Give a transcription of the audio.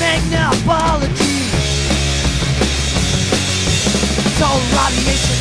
make no apology. Total radiation